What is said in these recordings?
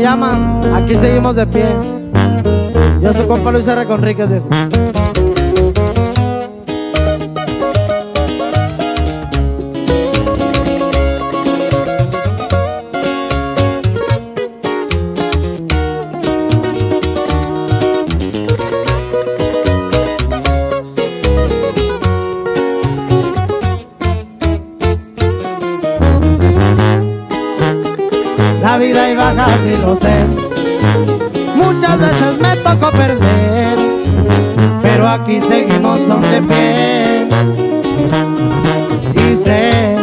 llama Aquí seguimos de pie. Yo soy compa Luis R. Conríquez, viejo. Vida hay bajas y lo sé. Muchas veces me tocó perder, pero aquí seguimos son de pie. Y sé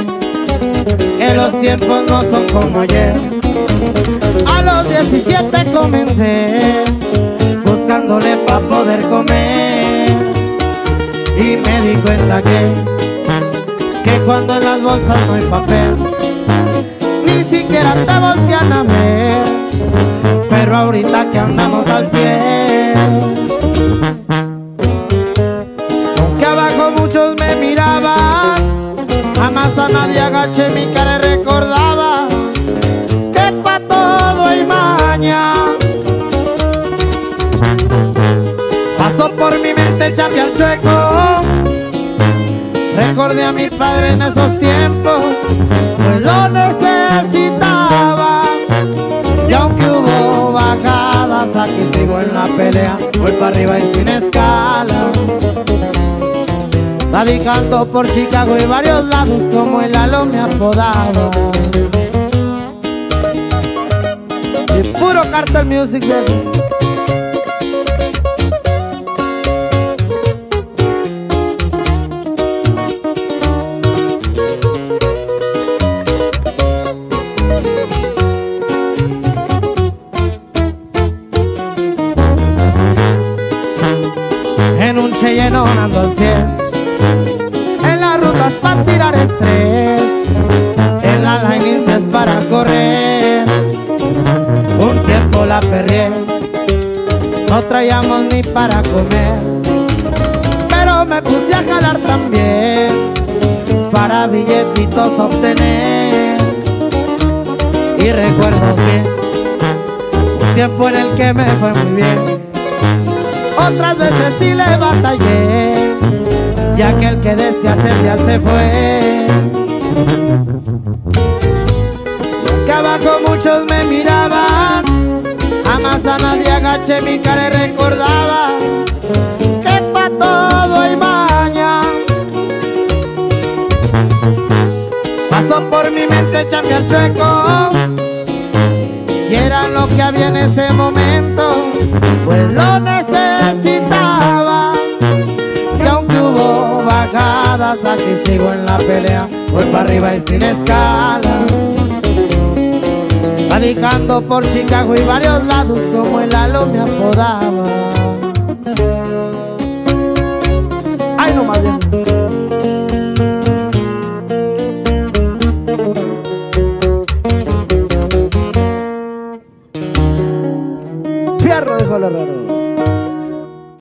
que los tiempos no son como ayer. A los 17 comencé buscándole para poder comer y me di cuenta que que cuando en las bolsas no hay papel ni siquiera te voltean a ver. Pero ahorita que andamos al cielo, que abajo muchos me miraban, jamás a nadie agaché mi cara y recordaba que pa' todo hay maña. Pasó por mi mente echarme al chueco. Recordé a mi padre en esos tiempos, pues lo pelea. Voy para arriba y sin escala. Radicando por Chicago y varios lados, como el halo me apodaba. Y puro cartel music, baby. Cheyenne ando al cien En las rutas para tirar estrés. En la line es para correr. Un tiempo la perrié. No traíamos ni para comer. Pero me puse a jalar también. Para billetitos obtener. Y recuerdo bien. Un tiempo en el que me fue muy bien otras veces sí le batallé, ya que el que decía ser real se fue. Que abajo muchos me miraban, jamás a nadie agaché mi cara y recordaba que pa' todo hay maña. Pasó por mi mente echarme al chueco, y era lo que había en ese momento, pues lo pasa aquí sigo en la pelea Voy para arriba y sin escala. Radicando por Chicago y varios lados como el halo me apodaba. Ay no más bien. Fierro dijo el raro